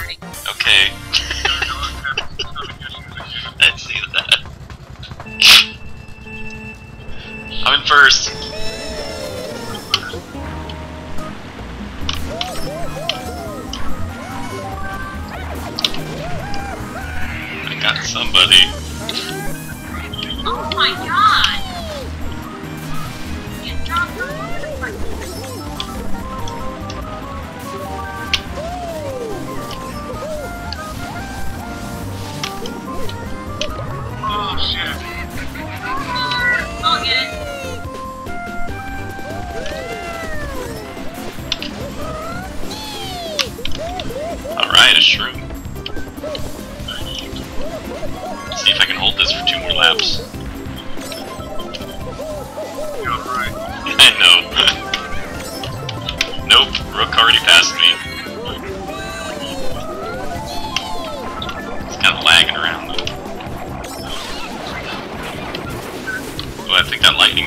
party. Okay. I see that. I'm in first.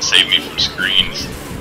save me from screens.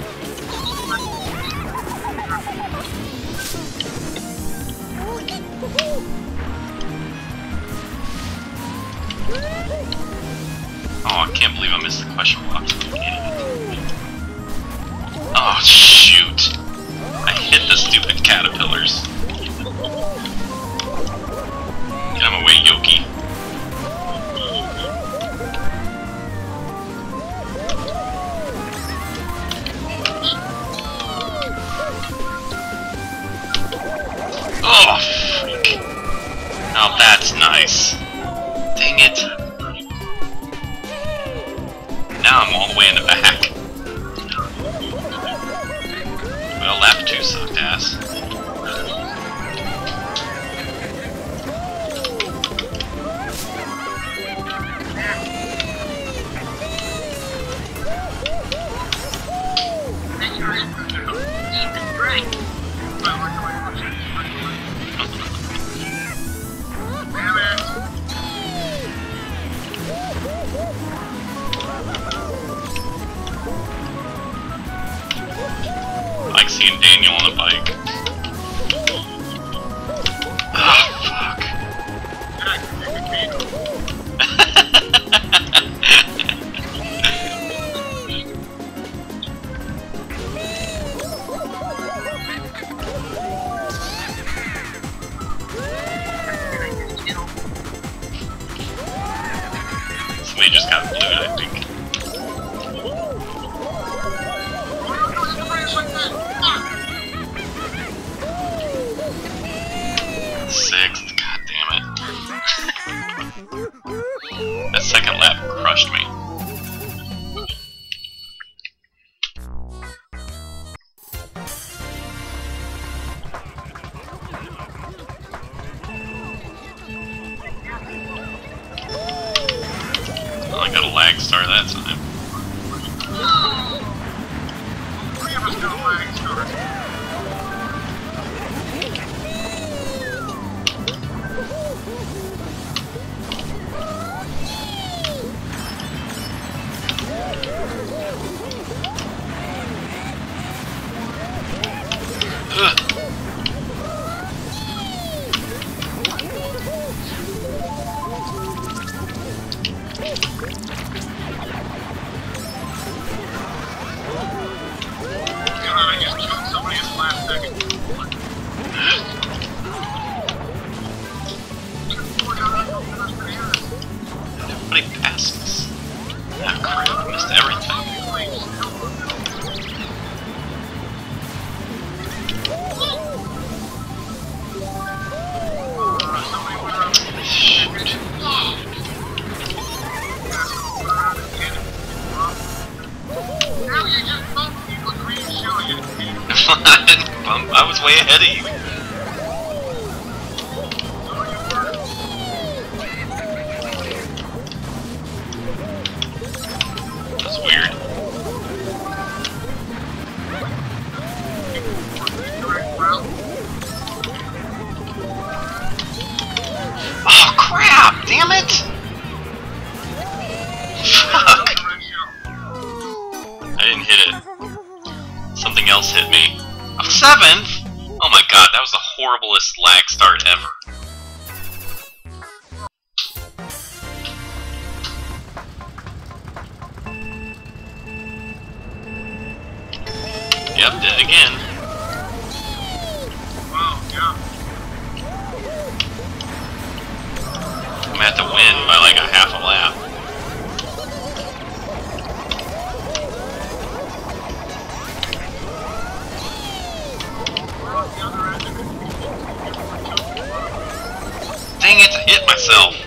trust me. What an. Yep, it again. Wow, yeah. I'm gonna have to win by like a half a lap. Dang it, I hit myself.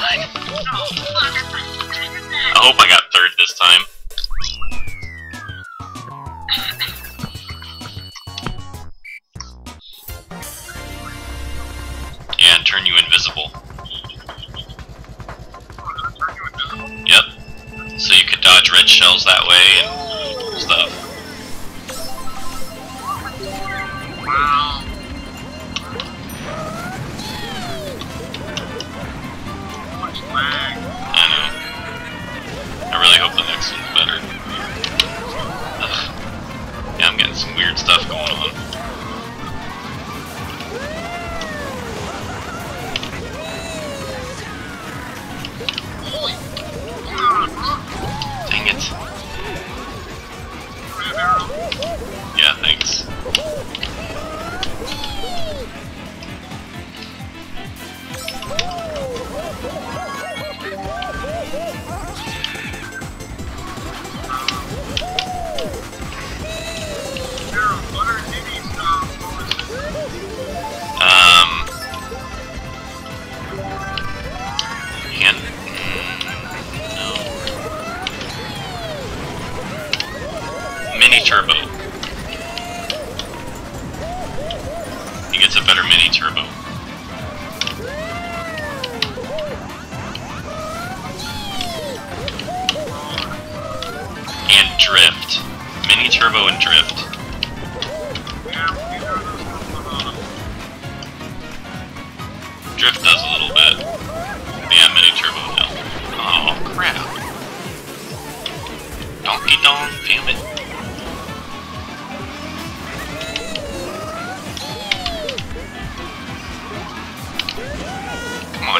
I hope I got third this time. Yeah, and turn you invisible. Yep. So you could dodge red shells that way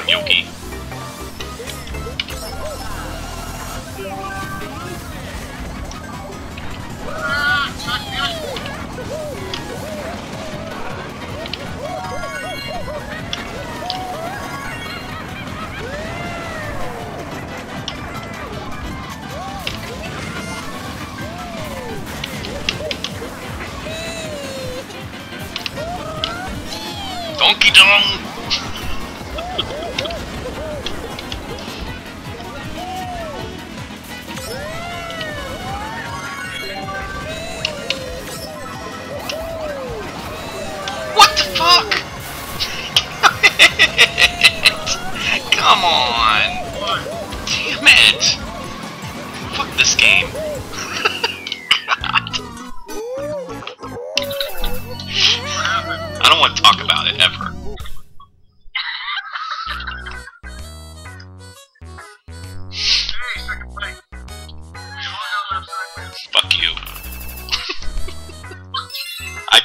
Yuki.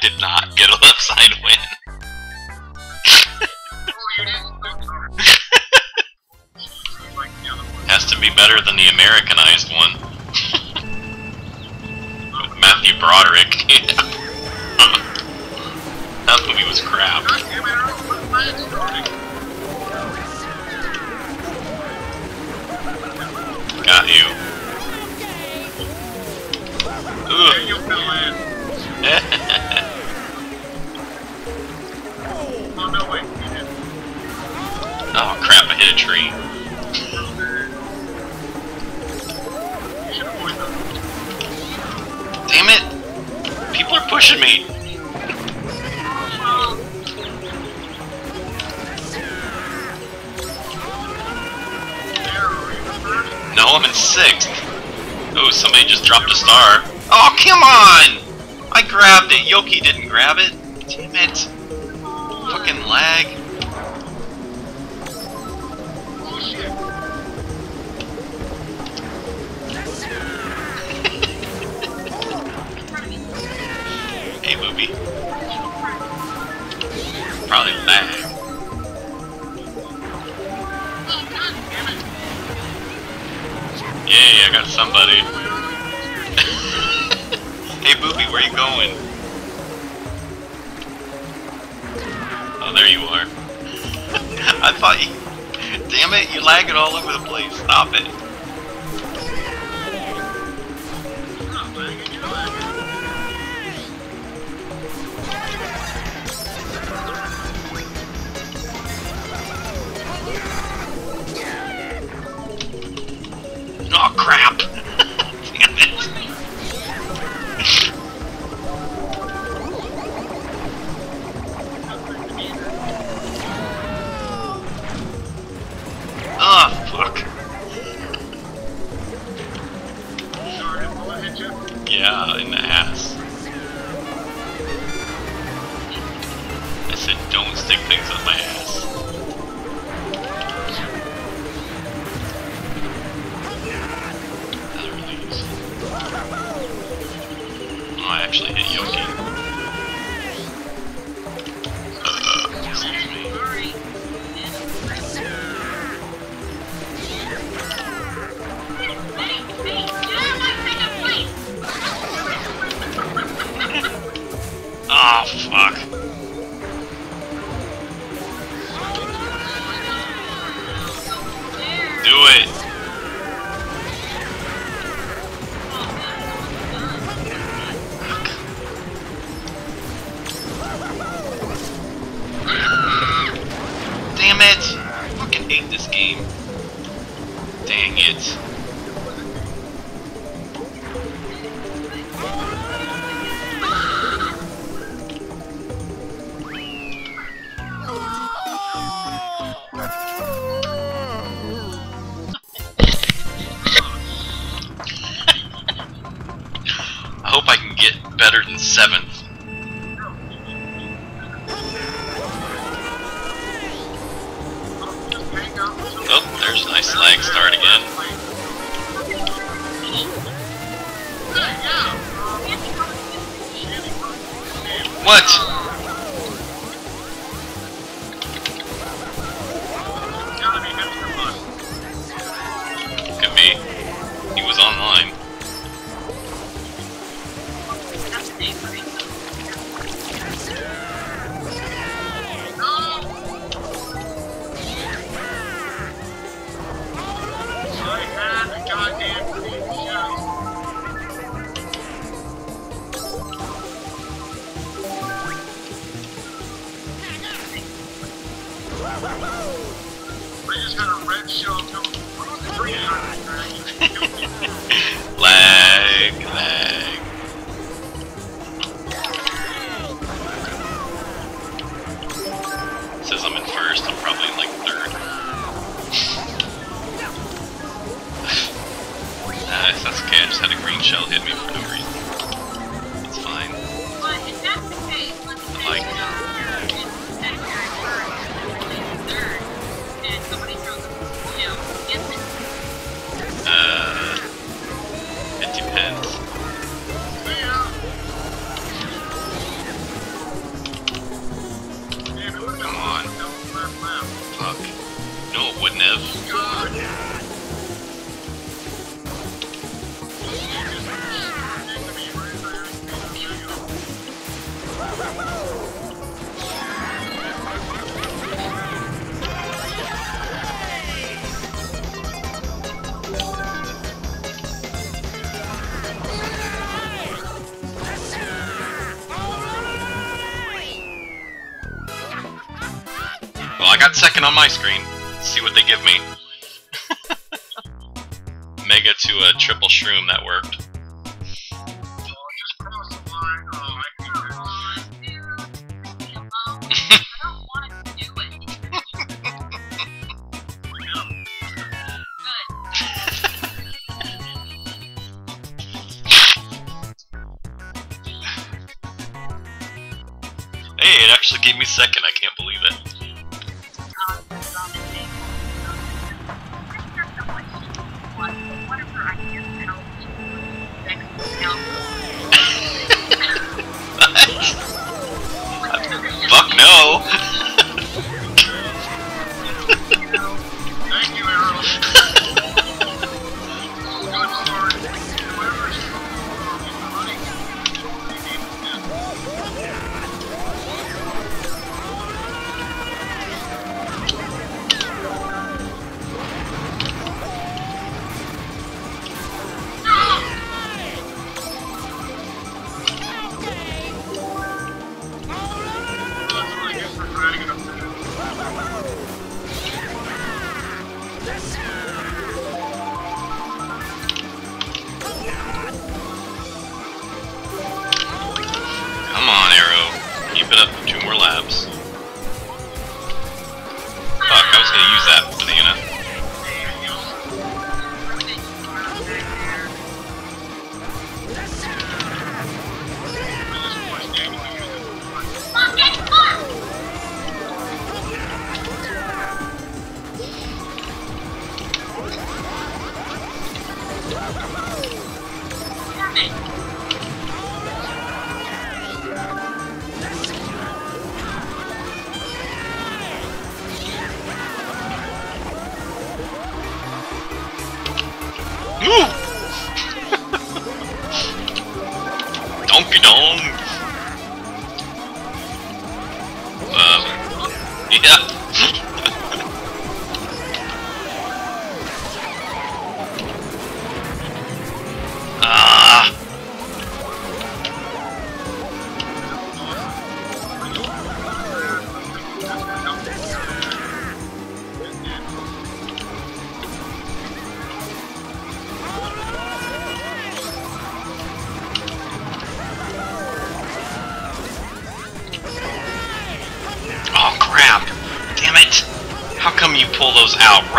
Did not get a left side win. You didn't. That's alright. Like the other one. Has to be better than the Americanized one. Matthew Broderick. that movie was crap. God damn it, I don't know what lag starting. Got you. Ugh. oh crap, I hit a tree. Damn it! People are pushing me! No, I'm in sixth. Oh, somebody just dropped a star. Oh, come on! I grabbed it. Yoki didn't grab it. Damn it. Fucking lag. Probably lag. Yay, I got somebody. hey, Booby, where you going? Oh, there you are. I thought you... Damn it, you lag it all over the place. Stop it. Crap. looking on my screen. See what they give me. Mega to a triple shroom that worked. hey, it actually gave me second. I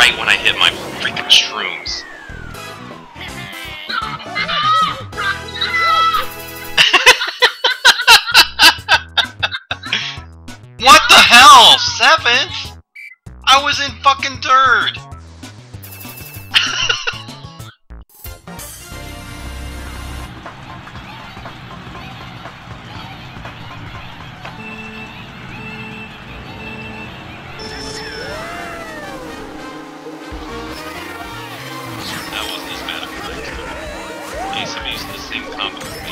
right when I hit my freaking shrooms. what the hell? Seventh? I was in fucking third. same combo.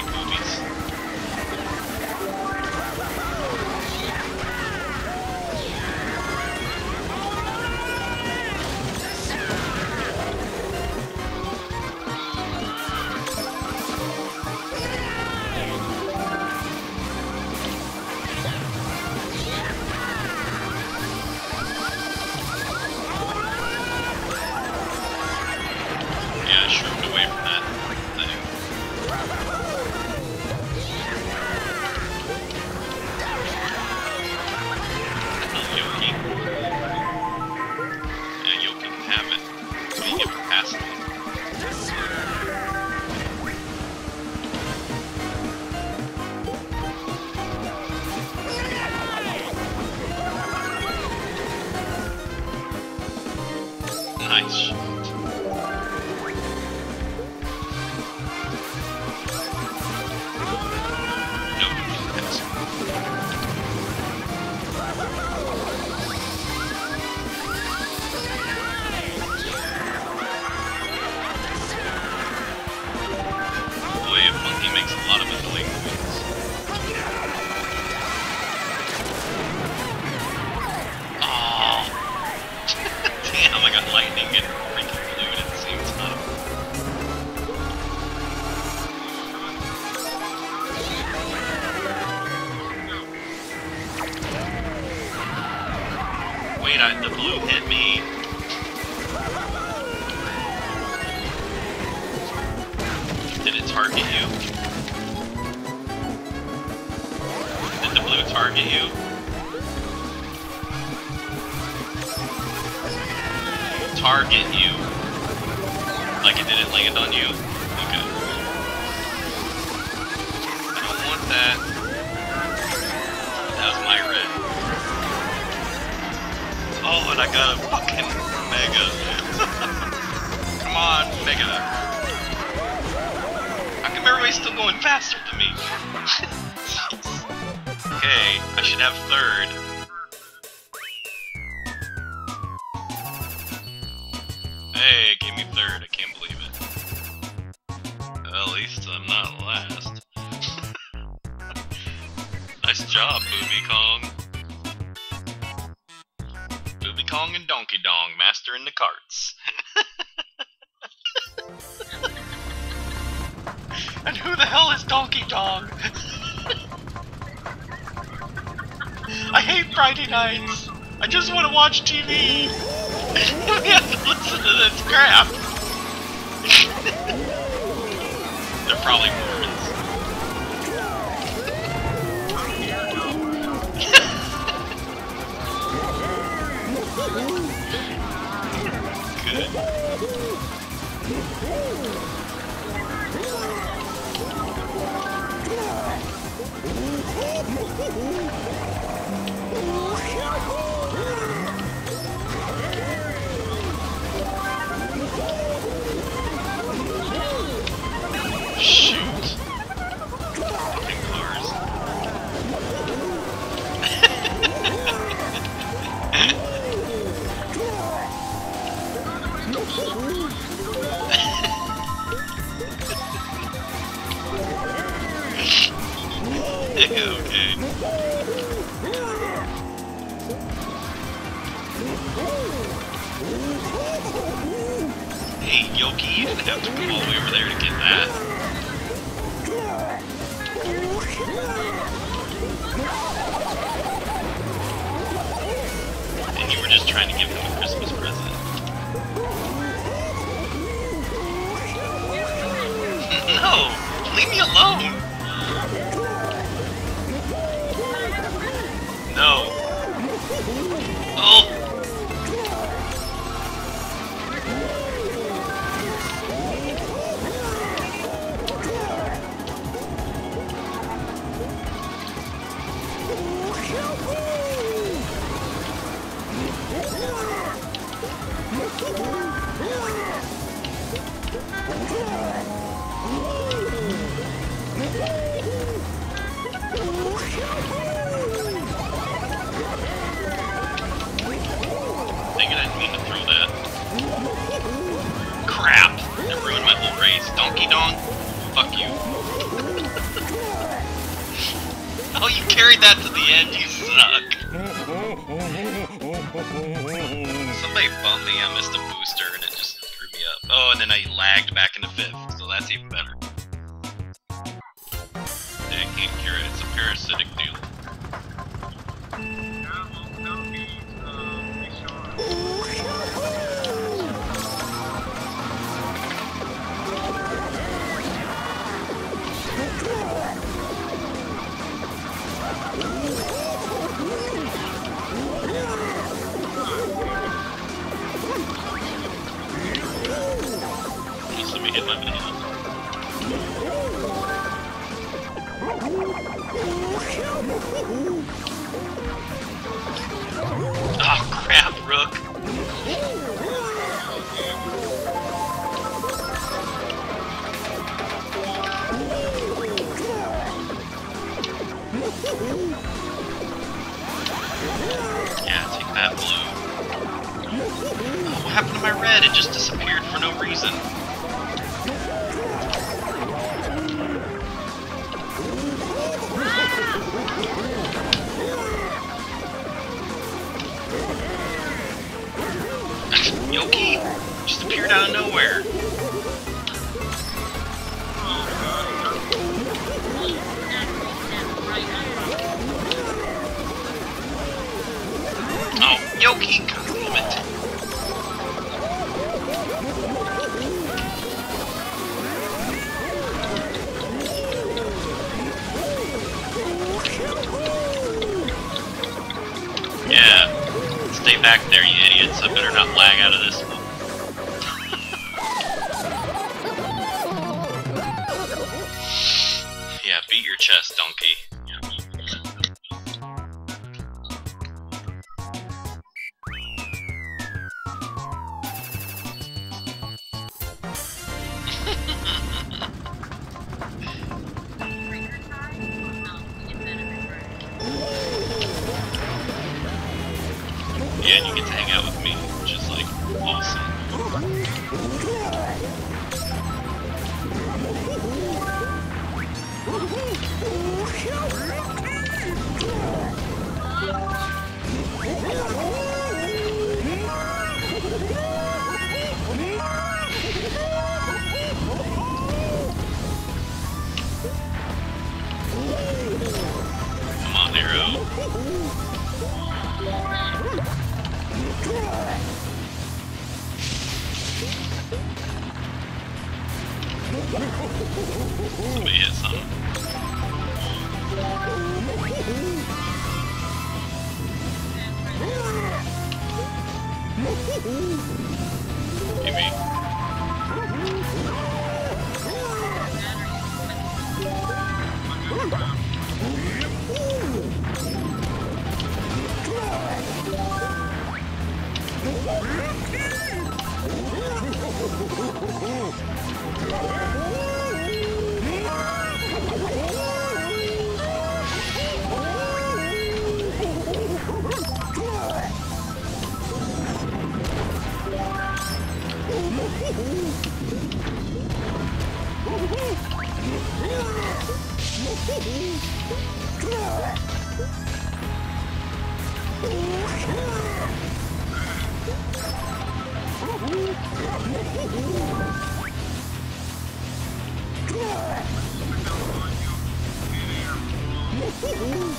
I got a fucking mega. Come on, mega. How come everybody's still going faster than me? Okay, I should have third. Hey, gave me third. I can't believe it. Well, at least I'm not last. nice job, Booby Kong. Kong and Donkey Dong mastering the carts. and who the hell is Donkey Dong? I hate Friday nights. I just want to watch TV. we have to listen to this crap. They're probably Mormons. Good. Have to come all the way over there to get that. And you were just trying to give him a Christmas present. no! Leave me alone! Carried that to the end, you suck. Somebody bummed me, I missed a booster and it just screwed me up. Oh, and then I lagged back into fifth, so that's even better. Yeah, I can't cure it, it's a parasitic deal. that blue. Oh, what happened to my red? It just disappeared for no reason. Yoki just appeared out of nowhere. P.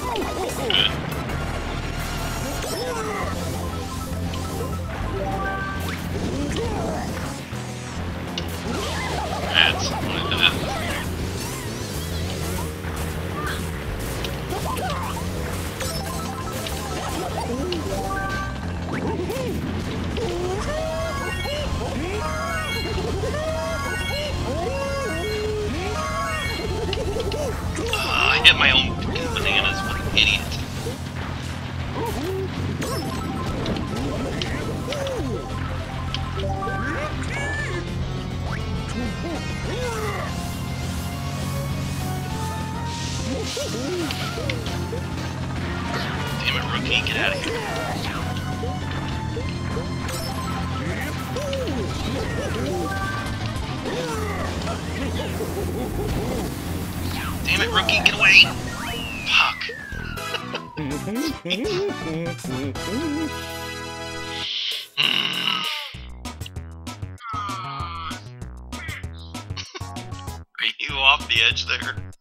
That's like that. Are you off the edge there?